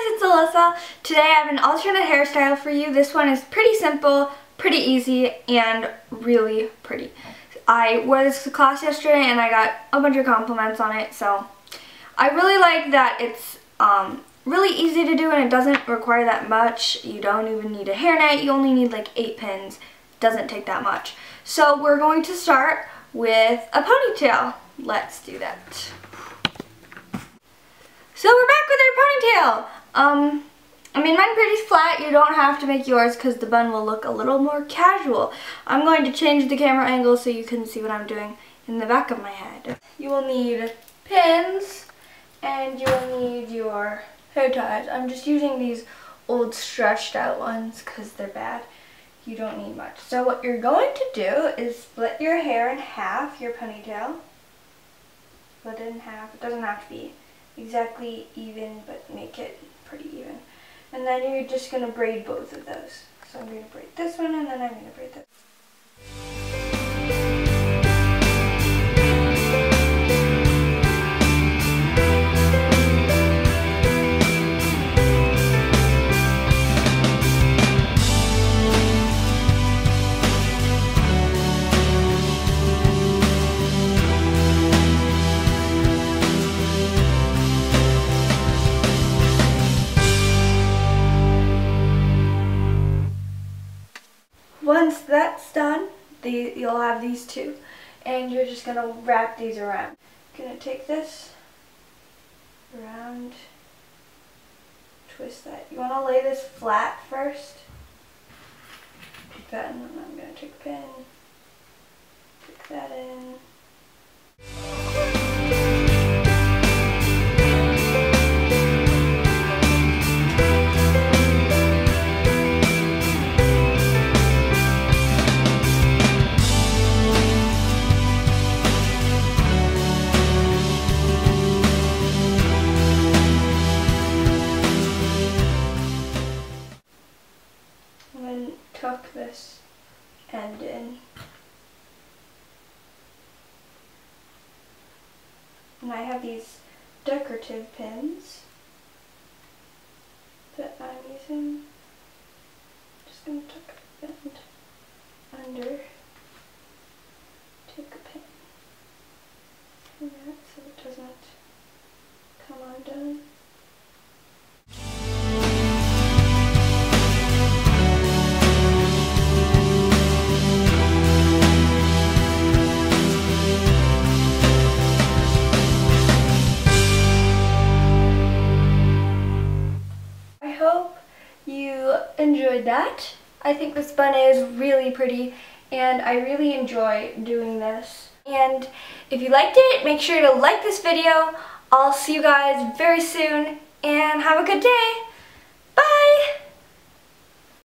it's Alyssa. Today I have an alternate hairstyle for you. This one is pretty simple, pretty easy, and really pretty. I wore this to class yesterday and I got a bunch of compliments on it, so I really like that it's um, really easy to do and it doesn't require that much. You don't even need a hairnet, you only need like eight pins. Doesn't take that much. So we're going to start with a ponytail. Let's do that. So we're back with our ponytail. Um, I mean, mine pretty flat. You don't have to make yours because the bun will look a little more casual. I'm going to change the camera angle so you can see what I'm doing in the back of my head. You will need pins and you will need your hair ties. I'm just using these old stretched out ones because they're bad. You don't need much. So what you're going to do is split your hair in half, your ponytail. Split it in half. It doesn't have to be exactly even, but make it pretty even. And then you're just going to braid both of those. So I'm going to braid this one and then I'm going to braid this. Once that's done, the, you'll have these two. And you're just going to wrap these around. Going to take this around, twist that. You want to lay this flat first. Put that in, I'm going to take a pin, put that in. Tuck this end in. And I have these decorative pins that I'm using. Just going to tuck the end under, take a pin from that so it doesn't come undone. Enjoyed that. I think this bun is really pretty and I really enjoy doing this. And if you liked it, make sure to like this video. I'll see you guys very soon and have a good day. Bye!